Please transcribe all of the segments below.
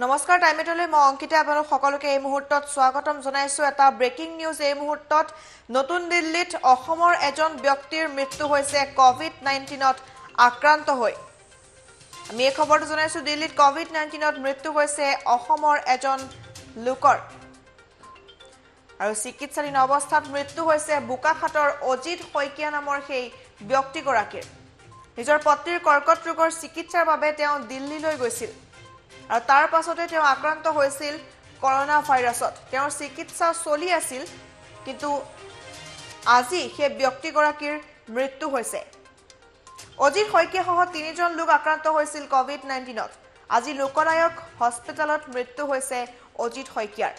নমস্কাৰ টাইমেটলৈ মই অংকিতা আপোনালোক সকলোকে এই মুহূৰ্তত স্বাগতম জনাইছোঁ। এটা ব্ৰেকিং নিউজ এই মুহূৰ্তত নতুন দিল্লীত অসমৰ এজন ব্যক্তিৰ মৃত্যু হৈছে কভিড নাইণ্টিনত আক্ৰান্ত হৈ। আমি এই খবৰটো জনাইছোঁ দিল্লীত কভিড নাইণ্টিনত মৃত্যু হৈছে অসমৰ এজন লোকৰ। আৰু চিকিৎসাধীন অৱস্থাত মৃত্যু হৈছে বোকাখাটৰ অজিত শইকীয়া নামৰ সেই ব্যক্তিগৰাকীৰ। নিজৰ পত্নীৰ কৰ্কট ৰোগৰ চিকিৎসাৰ বাবে তেওঁ দিল্লীলৈ গৈছিল। আৰু তাৰ পাছতে তেওঁ আক্ৰান্ত হৈছিল কৰোণা ভাইৰাছত। তেওঁৰ চিকিৎসা চলি আছিল কিন্তু আজি সেই ব্যক্তিগৰাকীৰ মৃত্যু হৈছে। অজিত শইকীয়াসহ তিনিজন লোক আক্ৰান্ত হৈছিল কভিড নাইণ্টিনত। আজি লোকনায়ক হস্পিটেলত মৃত্যু হৈছে অজিত শইকীয়াৰ।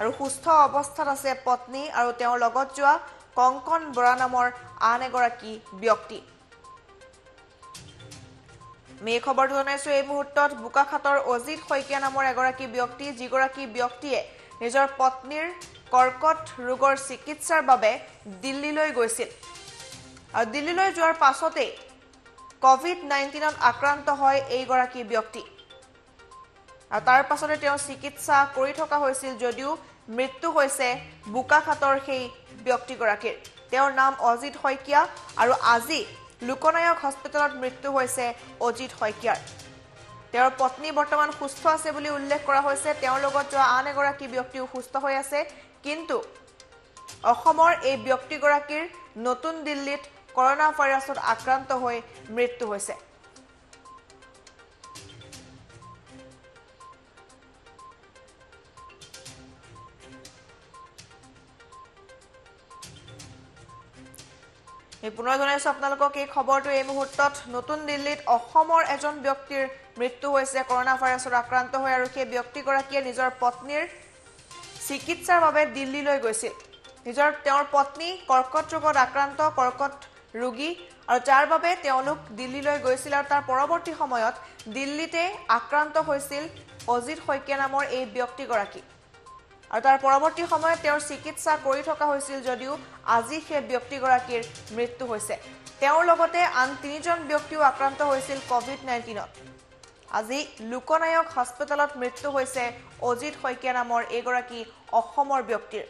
আৰু সুস্থ অৱস্থাত আছে পত্নী আৰু তেওঁৰ লগত যোৱা কংকন বৰা নামৰ আন এগৰাকী ব্যক্তি। আমি এই খবৰটো জনাইছো এই মুহূৰ্তত বোকাখাটৰ অজিত শইকীয়া নামৰ এগৰাকী ব্যক্তি যিগৰাকী ব্যক্তিয়ে নিজৰ পত্নীৰ কৰ্কট ৰোগৰ চিকিৎসাৰ বাবে দিল্লীলৈ গৈছিল। আৰু দিল্লীলৈ যোৱাৰ পাছতেই কভিড নাইণ্টিনত আক্ৰান্ত হয় এইগৰাকী ব্যক্তি। আৰু তাৰ পাছতে তেওঁ চিকিৎসা কৰি থকা হৈছিল যদিও মৃত্যু হৈছে বোকাখাটৰ সেই ব্যক্তিগৰাকীৰ। তেওঁৰ নাম অজিত শইকীয়া আৰু আজি লোকনায়ক হস্পিটেলত মৃত্যু হৈছে অজিত শইকীয়াৰ। তেওঁৰ পত্নী বৰ্তমান সুস্থ আছে বুলি উল্লেখ কৰা হৈছে। তেওঁৰ লগত যোৱা আন এগৰাকী ব্যক্তিও সুস্থ হৈ আছে। কিন্তু অসমৰ এই ব্যক্তিগৰাকীৰ নতুন দিল্লীত কৰোণা ভাইৰাছত আক্ৰান্ত হৈ মৃত্যু হৈছে। পুনৰ জনাইছো আপোনালোকক এই খবৰটো। এই মুহূৰ্তত নতুন দিল্লীত অসমৰ এজন ব্যক্তিৰ মৃত্যু হৈছে। কৰোণা ভাইৰাছত আক্ৰান্ত হৈ আৰু সেই ব্যক্তিগৰাকীয়ে নিজৰ পত্নীৰ চিকিৎসাৰ বাবে দিল্লীলৈ গৈছিল। নিজৰ তেওঁৰ পত্নী কৰ্কট ৰোগত আক্ৰান্ত কৰ্কট ৰোগী আৰু যাৰ বাবে তেওঁলোক দিল্লীলৈ গৈছিল আৰু তাৰ পৰৱৰ্তী সময়ত দিল্লীতে আক্ৰান্ত হৈছিল অজিত শইকীয়া নামৰ এই ব্যক্তিগৰাকী। আৰু তাৰ পৰৱৰ্তী সময়ত তেওঁৰ চিকিৎসা কৰি থকা হৈছিল যদিও আজি সেই ব্যক্তিগৰাকীৰ মৃত্যু হৈছে। তেওঁৰ লগতে আন তিনিজন ব্যক্তিও আক্ৰান্ত হৈছিল কভিড নাইণ্টিনত আজি লোকনায়ক হস্পিটেলত মৃত্যু হৈছে অজিত শইকীয়া নামৰ এইগৰাকী অসমৰ ব্যক্তিৰ।